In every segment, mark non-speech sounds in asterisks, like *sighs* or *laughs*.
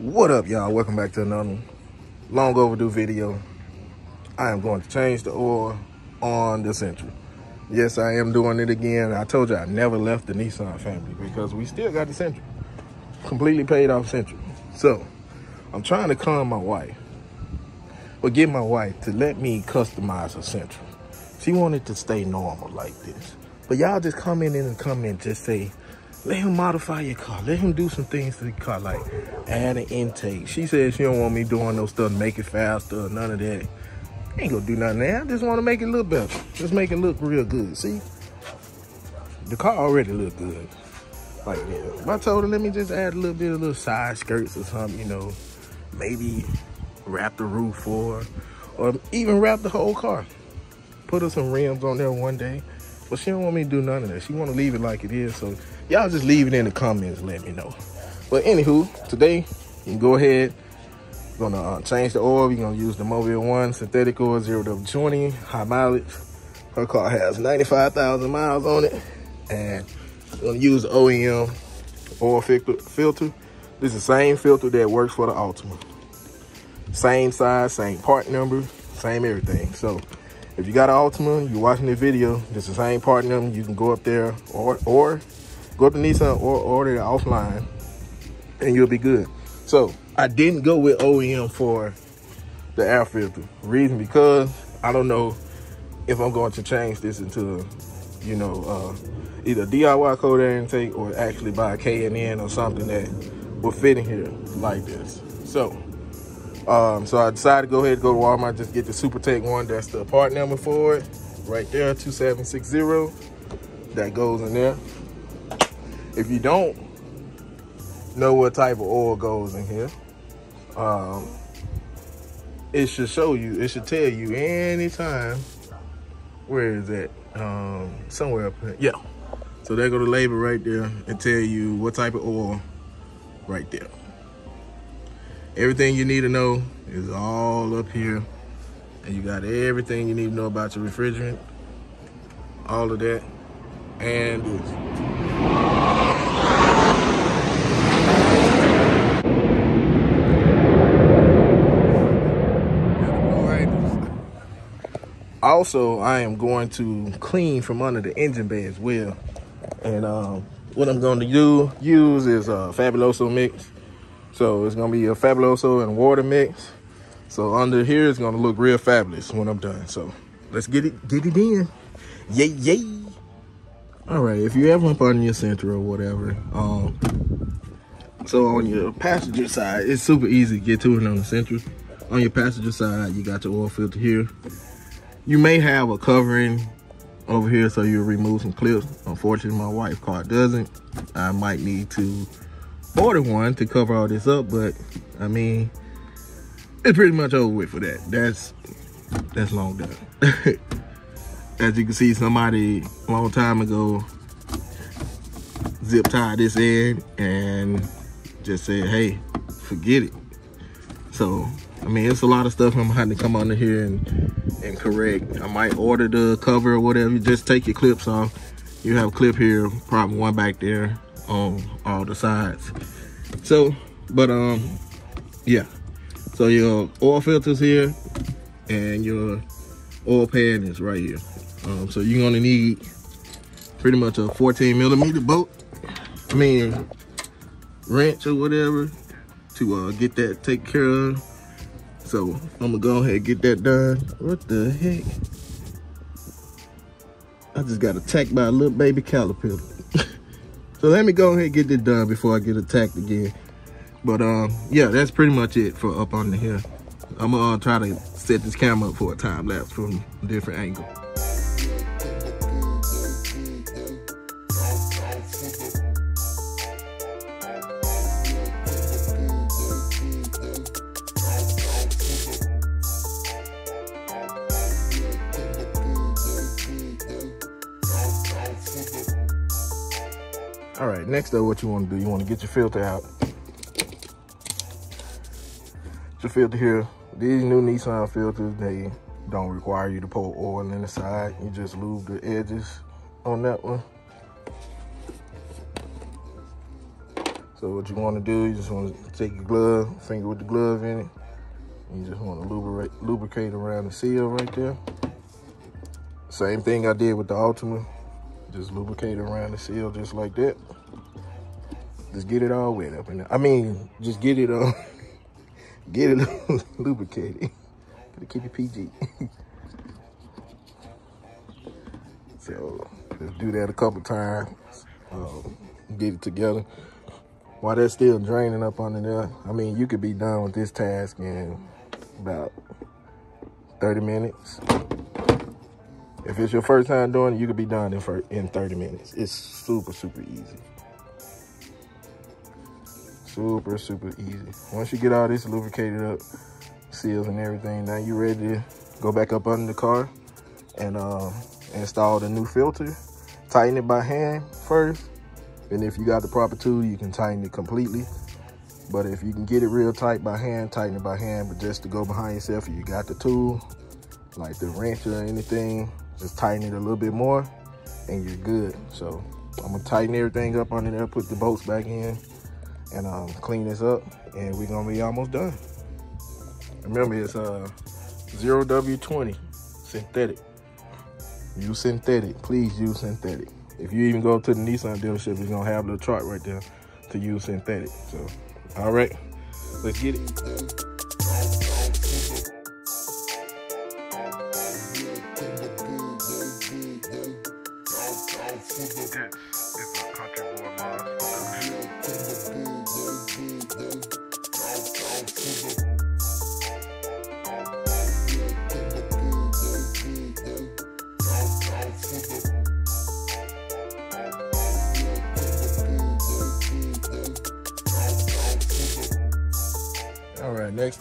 What up, y'all? Welcome back to another long overdue video. I am going to change the oil on the Sentra. Yes, I am doing it again. I told you I never left the Nissan family because we still got the Sentra. Completely paid off Sentra So, I'm trying to calm my wife. But get my wife to let me customize her Sentra. She wanted to stay normal like this. But y'all just come in and come in just say, let him modify your car. Let him do some things to the car, like add an intake. She said she don't want me doing no stuff, make it faster, none of that. Ain't gonna do nothing there. I just want to make it look better. Just make it look real good. See, the car already look good like that. I told her let me just add a little bit of little side skirts or something, you know, maybe wrap the roof for, or even wrap the whole car. Put her some rims on there one day. But she don't want me to do none of that. She want to leave it like it is. So y'all just leave it in the comments let me know. But anywho, today you can go ahead. We're gonna uh, change the oil. We're gonna use the Mobil One synthetic oil, zero to 20, high mileage. Her car has 95,000 miles on it. And we're gonna use the OEM oil filter. This is the same filter that works for the Altima. Same size, same part number, same everything. So if you got an Altima, you're watching this video, it's the same part number, you can go up there or or go up to Nissan or order it offline and you'll be good. So I didn't go with OEM for the air filter. Reason because I don't know if I'm going to change this into, you know, uh, either DIY cold air intake or actually buy a K&N or something that will fit in here like this. So um, so I decided to go ahead and go to Walmart, just get the Super Tech one. That's the part number for it, right there, 2760. That goes in there. If you don't know what type of oil goes in here, um, it should show you, it should tell you anytime, where is that? Um, somewhere up here, yeah. So there go to label right there and tell you what type of oil right there. Everything you need to know is all up here. And you got everything you need to know about your refrigerant. All of that. And. Also, I am going to clean from under the engine bay as well. And um, what I'm going to do use is a Fabuloso mix. So it's gonna be a Fabuloso and water mix. So under here it's gonna look real fabulous when I'm done. So let's get it, get it in. Yay, yay. All right, if you ever up on your Sentra or whatever, um, so on your passenger side, it's super easy to get to it on the Sentra. On your passenger side, you got your oil filter here. You may have a covering over here so you'll remove some clips. Unfortunately, my wife's car doesn't. I might need to order one to cover all this up, but I mean, it's pretty much over with for that. That's that's long done. *laughs* As you can see, somebody a long time ago zip tied this in and just said, hey, forget it. So, I mean, it's a lot of stuff I'm having to come under here and, and correct. I might order the cover or whatever. Just take your clips off. You have a clip here, probably one back there on all the sides. So, but um, yeah. So your oil filters here and your oil pan is right here. Um, so you're gonna need pretty much a 14 millimeter bolt. I mean, wrench or whatever to uh, get that taken care of. So I'm gonna go ahead and get that done. What the heck? I just got attacked by a little baby caterpillar. So let me go ahead and get this done before I get attacked again. But um, yeah, that's pretty much it for up on the hill. I'm gonna uh, try to set this camera up for a time lapse from a different angle. All right, next up, what you want to do, you want to get your filter out. Get Your filter here, these new Nissan filters, they don't require you to pour oil in the side. You just lube the edges on that one. So what you want to do, you just want to take your glove, finger with the glove in it. You just want to lubricate, lubricate around the seal right there. Same thing I did with the Altima. Just lubricate around the seal just like that. Just get it all wet up there. I mean, just get it uh, *laughs* get it *laughs* lubricated. Gotta keep it PG. *laughs* so let's do that a couple times. Um, get it together. While that's still draining up under there, I mean, you could be done with this task in about 30 minutes. If it's your first time doing it, you could be done in, in 30 minutes. It's super, super easy. Super, super easy. Once you get all this lubricated up, seals and everything, now you're ready to go back up under the car and uh, install the new filter. Tighten it by hand first. And if you got the proper tool, you can tighten it completely. But if you can get it real tight by hand, tighten it by hand. But just to go behind yourself, you got the tool, like the wrench or anything, just tighten it a little bit more and you're good. So I'm gonna tighten everything up under there, put the bolts back in and um, clean this up and we're gonna be almost done. Remember it's uh, 0W20 synthetic. Use synthetic, please use synthetic. If you even go to the Nissan dealership, it's gonna have the chart right there to use synthetic. So, all right, let's get it.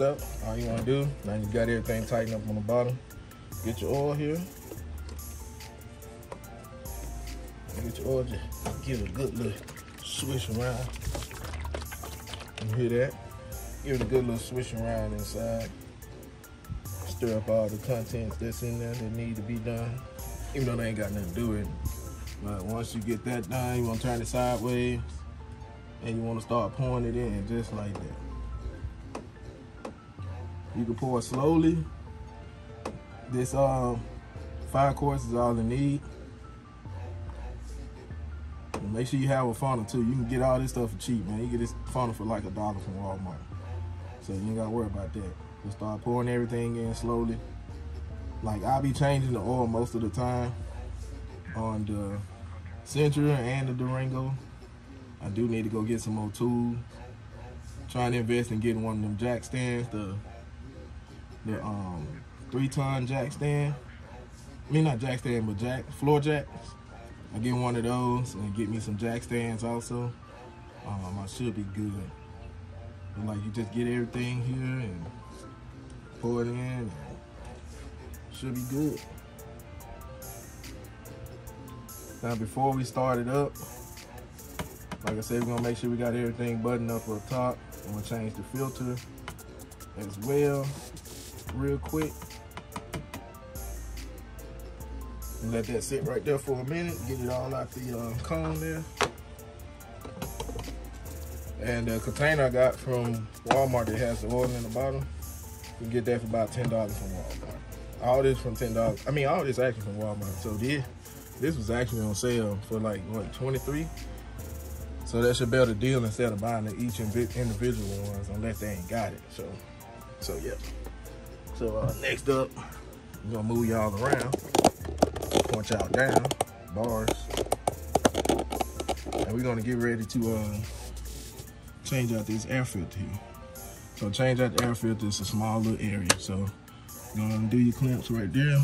Up, all you wanna do, now you got everything tightened up on the bottom. Get your oil here. Get your oil, just give it a good little swish around. You hear that? Give it a good little swish around inside. Stir up all the contents that's in there that need to be done. Even though they ain't got nothing to do with it. But once you get that done, you wanna turn it sideways and you wanna start pouring it in just like that. You can pour slowly. This um, five quarts is all you need. And make sure you have a funnel too. You can get all this stuff for cheap, man. You get this funnel for like a dollar from Walmart. So you ain't gotta worry about that. Just start pouring everything in slowly. Like I'll be changing the oil most of the time on the Sentra and the Durango. I do need to go get some more tools. Trying to invest in getting one of them jack stands, the the um three ton jack stand. I mean not jack stand, but jack floor jacks. I get one of those and get me some jack stands also. Um, I should be good. Like you just get everything here and pour it in should be good. Now before we start it up, like I said, we're gonna make sure we got everything buttoned up up top. I'm gonna change the filter as well real quick. And let that sit right there for a minute. Get it all out the uh, cone there. And the container I got from Walmart that has the oil in the bottom, you can get that for about $10 from Walmart. All this from $10. I mean, all this actually from Walmart. So this, this was actually on sale for like, what, 23 So that's a better deal instead of buying each individual ones unless they ain't got it. So, so yeah. So uh, next up, we're gonna move y'all around, point y'all down, bars. And we're gonna get ready to uh, change out this air filter here. So change out the air filter, it's a small little area. So you're gonna do your clamps right there.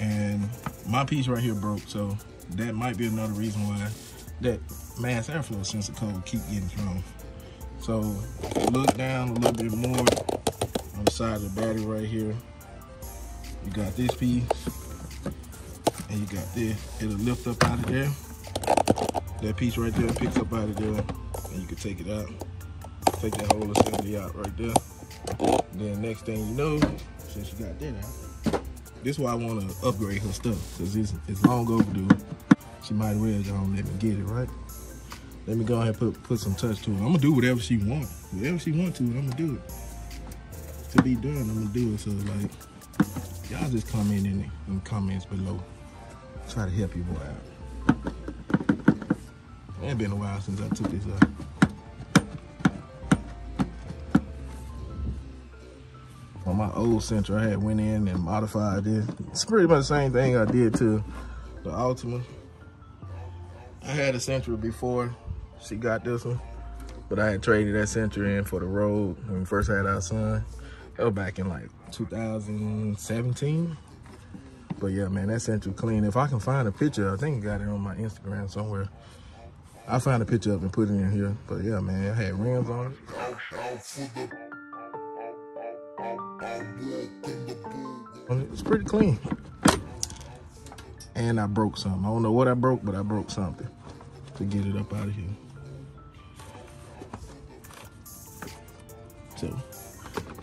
And my piece right here broke, so that might be another reason why that mass airflow sensor code keep getting thrown. So look down a little bit more side of the battery right here. You got this piece, and you got this. It'll lift up out of there. That piece right there picks up out of there, and you can take it out. Take that whole assembly out right there. Then next thing you know, since you got that out, this is why I want to upgrade her stuff, because it's, it's long overdue. She might as well go and let me get it, right? Let me go ahead and put, put some touch to it. I'm gonna do whatever she want. Whatever she want to, I'm gonna do it. To be done, I'm gonna do it. So like, y'all just comment in the comments below. Try to help you boy out. It ain't been a while since I took this out. On my old Sentra, I had went in and modified this. It's pretty much the same thing I did to the Altima. I had a Sentra before she got this one, but I had traded that Sentra in for the road when we first had our son. That was back in like 2017. But yeah, man, that Sentra clean. If I can find a picture, I think I got it on my Instagram somewhere. I'll find a picture of it and put it in here. But yeah, man, I had rims on it. It's pretty clean. And I broke something. I don't know what I broke, but I broke something to get it up out of here. So,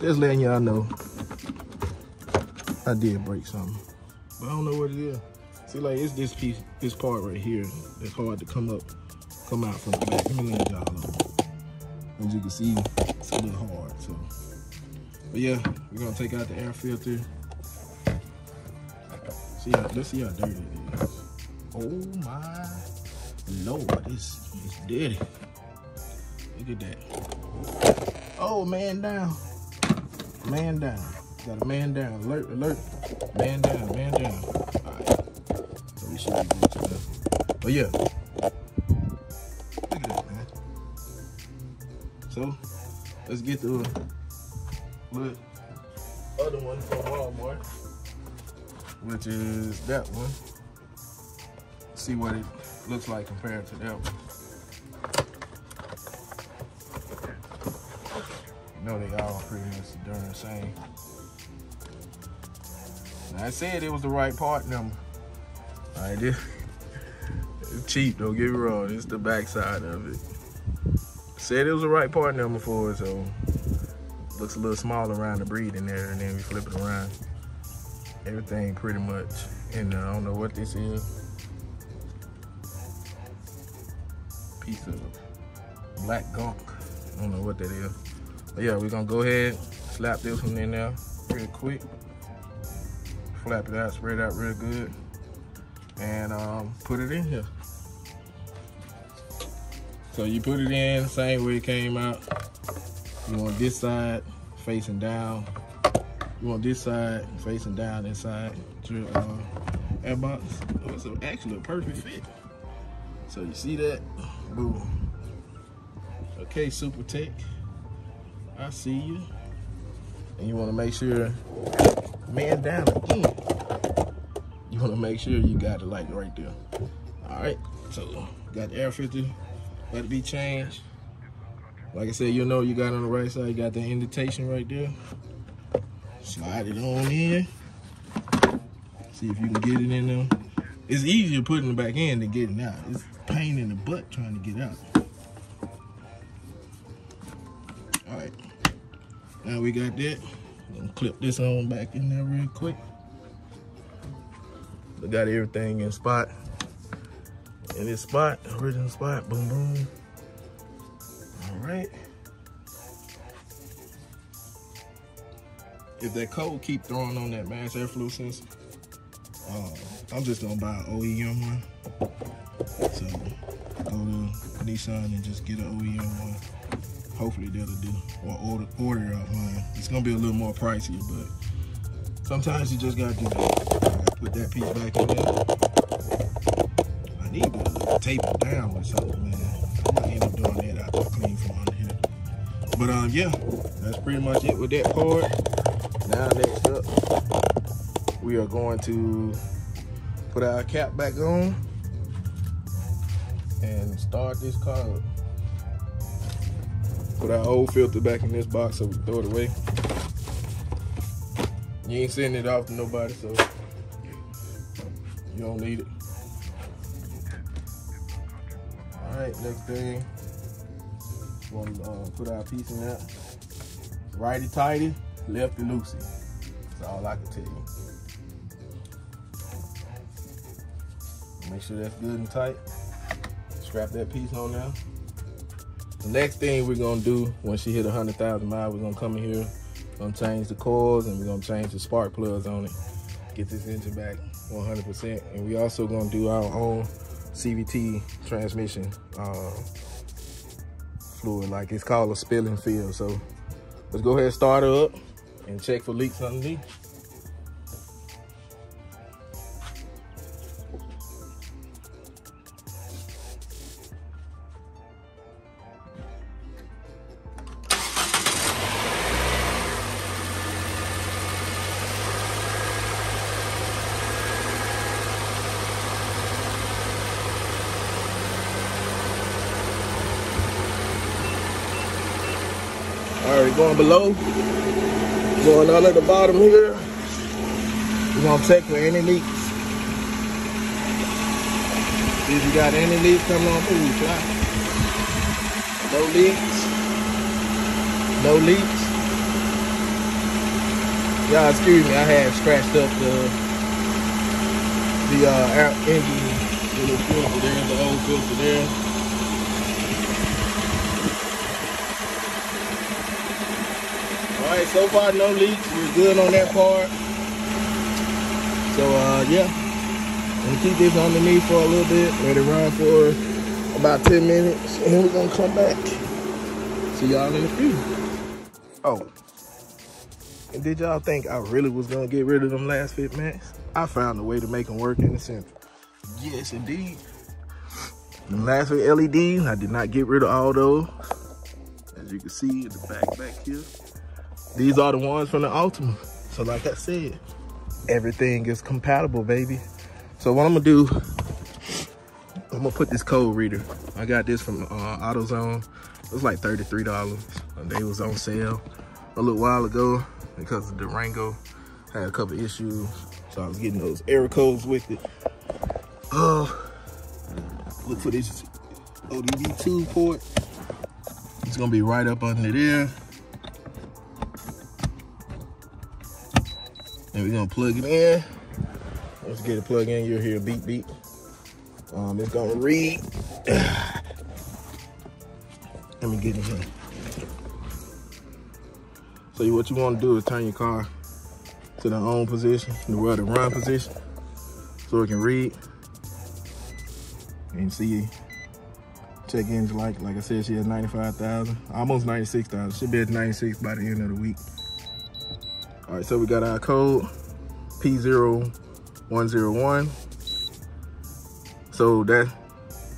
just letting y'all know I did break something. But I don't know what it is. See, like, it's this piece, this part right here that's hard to come up, come out from the back. Let me let y'all know. As you can see, it's a little hard, so. But yeah, we're gonna take out the air filter. See how, let's see how dirty it is. Oh my lord, it's, it's dirty. Look at that. Oh, man down. Man down. Got a man down. Alert, alert. Man down, man down. All right. But yeah. Look at that, man. So, let's get to the other one from Walmart, which is that one. See what it looks like compared to that one. Know they all pretty much the same. Now, I said it was the right part number. I did. *laughs* It's cheap, don't get me wrong. It's the backside of it. Said it was the right part number for it, so looks a little small around the breathing there, and then we flip it around. Everything pretty much in there. I don't know what this is. Piece of black gunk. I don't know what that is. But yeah, we're gonna go ahead, slap this one in there real quick. Flap it out, spread it out real good. And um, put it in here. So you put it in, same way it came out. You want this side facing down. You want this side facing down inside your uh, air box. Oh, it's actually a perfect fit. So you see that? Boom. Okay, Super Tech. I see you. And you want to make sure, man down again. You want to make sure you got the light right there. All right, so got the air filter, let it be changed. Like I said, you know you got on the right side, you got the indentation right there. Slide it on in. See if you can get it in there. It's easier putting it back in than getting out. It's pain in the butt trying to get out. Now we got that. Gonna clip this on back in there real quick. We got everything in spot. In this spot, original spot, boom, boom. All right. If that code keep throwing on that mass airflow sensor, uh, I'm just gonna buy an OEM one. So go to Nissan and just get an OEM one. Hopefully they'll do. Or order order out mine. It's gonna be a little more pricey, but sometimes you just gotta do that. Put that piece back in there. I need to tape it down with something, man. I might end up doing that after I clean from under here. But um, yeah, that's pretty much it with that part. Now next up, we are going to put our cap back on and start this car up. Put our old filter back in this box so we throw it away. You ain't sending it off to nobody, so you don't need it. All right, next thing, we're gonna uh, put our piece in there. Righty tighty, lefty loosey. That's all I can tell you. Make sure that's good and tight. Strap that piece on now. The next thing we're gonna do when she hit 100,000 miles, we're gonna come in here, gonna change the coils and we're gonna change the spark plugs on it. Get this engine back 100%. And we also gonna do our own CVT transmission uh, fluid, like it's called a spilling field. So let's go ahead and start her up and check for leaks underneath. Going below, going under the bottom here. We're gonna check for any leaks. See if you got any leaks coming on through, fly. No leaks. No leaks. Y'all excuse me, I had scratched up the the uh, engine, the little filter there, the old filter there. All right, so far no leaks. We're good on that part. So uh, yeah, I'm gonna keep this underneath for a little bit. Let it run for about 10 minutes, and we're gonna come back. See y'all in a few. Oh, and did y'all think I really was gonna get rid of them Lasfit mats? I found a way to make them work in the Sentra. Yes, indeed. The Lasfit LEDs, I did not get rid of all those. As you can see in the back back here. These are the ones from the Altima. So like I said, everything is compatible, baby. So what I'm gonna do, I'm gonna put this code reader. I got this from uh, AutoZone. It was like $33. And they was on sale a little while ago because the Durango had a couple issues. So I was getting those error codes with it. Uh, look for this ODB2 port. It's gonna be right up under there. And we're gonna plug it in. Let's get it plugged in. You'll hear a beep beep. Um, it's gonna read. *sighs* Let me get in here. So what you wanna do is turn your car to the on position, the well, the run position, so it can read. And see, check engine light. Like I said, she has 95,000, almost 96,000. She'll be at 96 by the end of the week. All right, so we got our code P0101. So that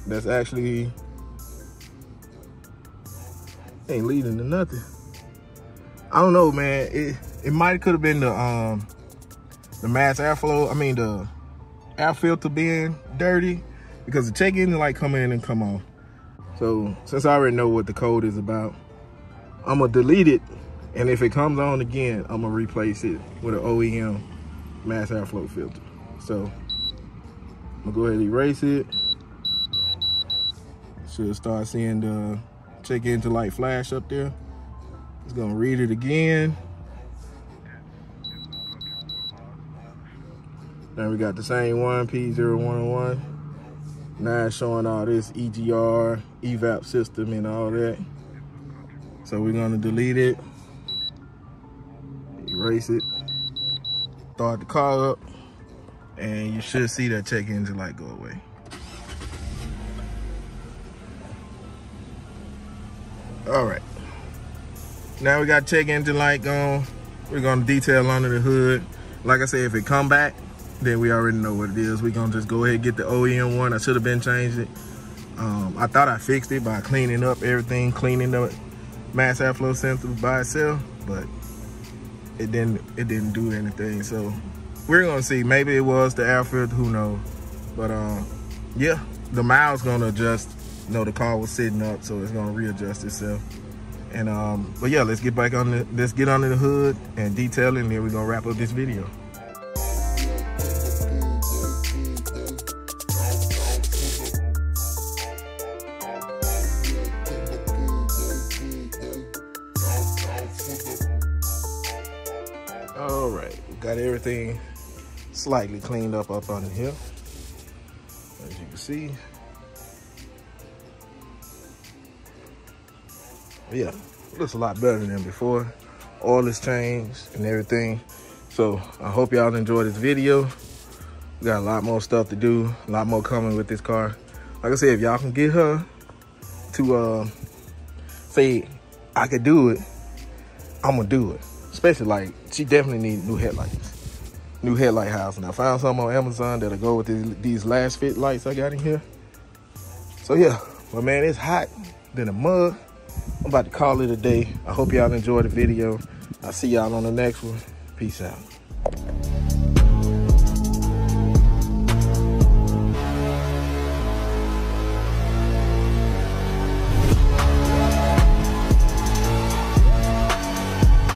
that's actually ain't leading to nothing. I don't know, man. It it might could have been the um the mass airflow. I mean the air filter being dirty because the check engine light come in and come off. So since I already know what the code is about, I'm gonna delete it and if it comes on again, I'm gonna replace it with an OEM mass airflow filter. So I'm gonna go ahead and erase it. Should start seeing the check engine light flash up there. It's gonna read it again. Now we got the same one, P0101. Now it's showing all this EGR, evap system and all that. So we're gonna delete it erase it, start the car up, and you should see that check engine light go away. All right. Now we got check engine light gone. We're gonna detail under the hood. Like I said, if it come back, then we already know what it is. We're gonna just go ahead and get the OEM one. I should have been changed it. Um, I thought I fixed it by cleaning up everything, cleaning the mass airflow sensor by itself, but it didn't it didn't do anything. So we're gonna see. Maybe it was the air who knows? But um, yeah, the miles gonna adjust. You know, the car was sitting up, so it's gonna readjust itself. And um, but yeah, let's get back on the let's get under the hood and detail and then we're gonna wrap up this video. Everything slightly cleaned up up under here. As you can see, yeah, looks a lot better than before. Oil is changed and everything. So I hope y'all enjoy this video. We got a lot more stuff to do, a lot more coming with this car. Like I said, if y'all can get her to uh, say I could do it, I'm gonna do it. Especially like she definitely needs new headlights, new headlight house. And I found some on Amazon that'll go with these, these Lasfit lights I got in here. So yeah, but man, it's hot than a mug. I'm about to call it a day. I hope y'all enjoyed the video. I'll see y'all on the next one. Peace out.